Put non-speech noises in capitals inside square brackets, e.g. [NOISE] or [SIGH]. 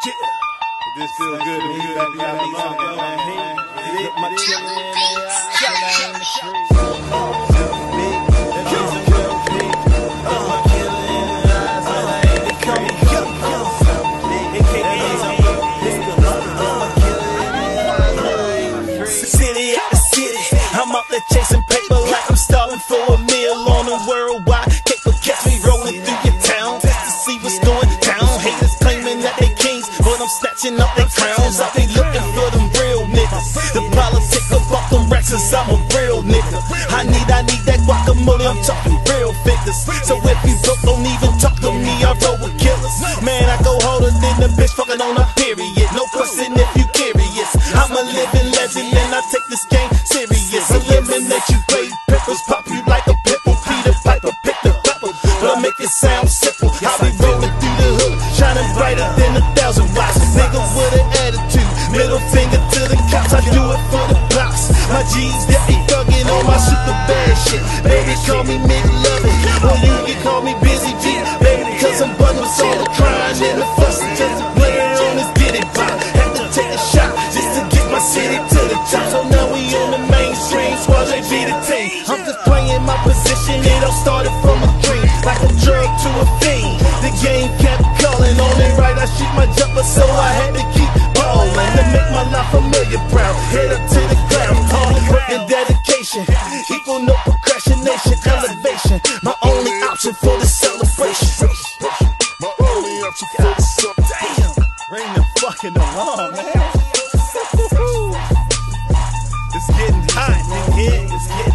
This feel good to be back out the market, man. Hit my chillin' in the eye, in the streets. City after city, I'm out there chasing paper is I'm a real nigga. I need, I need that guacamole, I'm talking real figures. So if you broke, don't even talk to me, I roll with killers. Man, I go harder than the bitch fucking on a period. No question if you curious. I'm a living legend and I take this game serious. Eliminate you great peppers, pop you like a pimple. Peter Piper, pick the pepper, but I make it sound simple. I be rolling through the hood, shining brighter than a thousand watts. Nigga with an attitude, middle finger to the cops. I G's that be thugging on my super bad shit. Baby, call me McLovin, or you can call me Busy G. Baby, cause I'm buzzing with all the crying and the fussing. Just to play it on this diddy pop. Had to take a shot just to get my city to the top. So now we on the mainstream, squad be the team. I'm just playing my position, it all started from a dream. Like a drug to a fiend. The game kept calling on it right. I shoot my jumper, so I had to keep people, no procrastination, elevation. My only option for the celebration. My only option for the celebration. Damn, ring the fucking alarm, man. [LAUGHS] it's getting hot, nigga. It's getting